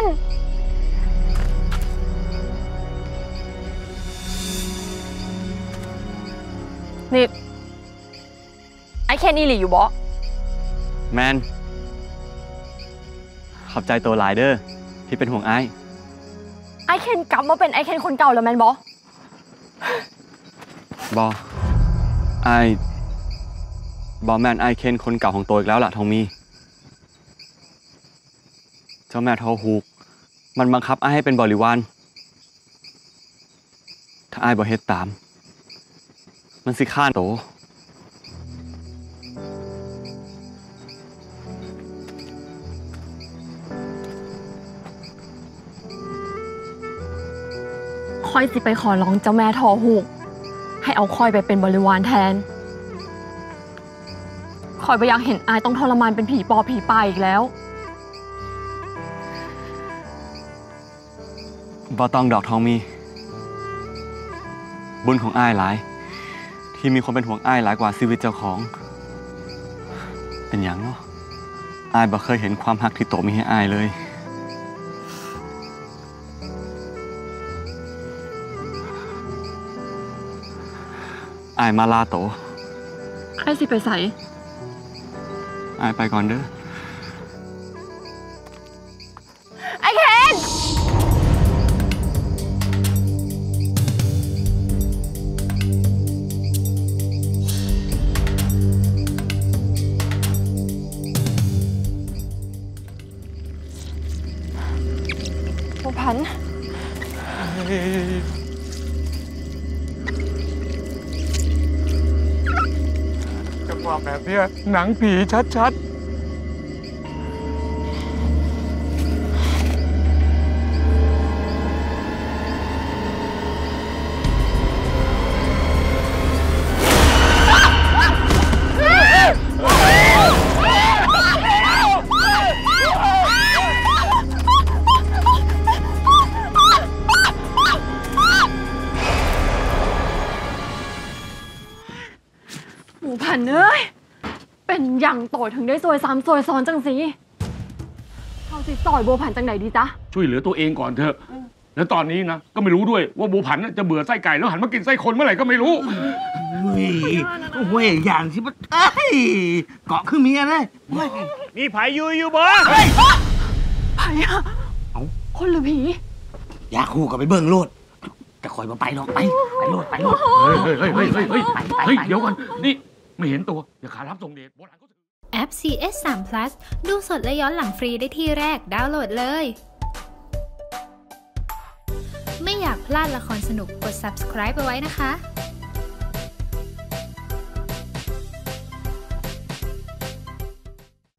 น นี่ ไอเคนอีหลีอยู่บ่แมน ขอบใจตัวหลายเด้อที่เป็นห่วงไอ้ายไอเคนกลับมาเป็นไอเคนคนเก่าแล้วแมนบ่บอไอ้ายบอแมนไอ้ายเคนคนเก่าของตัวอีกแล้วล่ะทองมี เจ้าแม่ทอฮูก มันบังคับไอ้ายให้เป็นบริวาร ถ้าไอ้ายบ่เฮ็ดตาม มันสิฆ่าโตคอยสิไปขอร้องเจ้าแม่ทอหูก ให้เอาคอยไปเป็นบริวารแทนคอยไปอยากเห็นอายต้องทรมานเป็นผีปอผีป่าอีกแล้ว บ่ต้องดอกทองมี บุญของอ้ายหลาย ที่มีคนเป็นห่วงอ้ายหลายกว่าชีวิตเจ้าของ เป็นอย่างเนาะอ้ายบ่เคยเห็นความหักที่โตมีให้อ้ายเลย อ้ายมาลาโตไอ้สิไปใส่อ้ายไปก่อนเด้อ โอพัน จังหวะแบบเนี้ยหนังผีชัดๆ หมูพันเอ้ย เป็นอย่างโตถึงได้ซวยซ้ำซวยซ้อนจังสิเขาสิซอยโบวผันจังไหนดีจ๊ะๆช่วยเหลือตัวเองก่อนเถอะ แล้วตอนนี้นะ ก็ไม่รู้ด้วยว่าบูผันน่ะจะเบื่อไส้ไก่แล้วหันมากินไส้คนเมื่อไหร่ก็ไม่รู้เฮ้ยเว้ยอย่างที่มันเอ้ยเกาะขึ้นเมียเลยเว้ยนี่ไผยูอยู่บ่ไผ่อะคนหรือผีอยากคู่กับไปเบิ่งโลดแต่คอยมาไปหรอกไป ไปโลดไปโลดเฮ้ยเฮ้ยเฮ้ยเฮ้ยเฮ้ยเฮ้ยไปไปเฮ้ยไปเดี๋ยวก่อนนี่ ไม่เห็นตัว อย่าขารับส่งเดชโบราณเขาถือแอป CS 3 Plus ดูสดและย้อนหลังฟรีได้ที่แรก ดาวน์โหลดเลย ไม่อยากพลาดละครสนุกกด subscribe ไปไว้นะคะ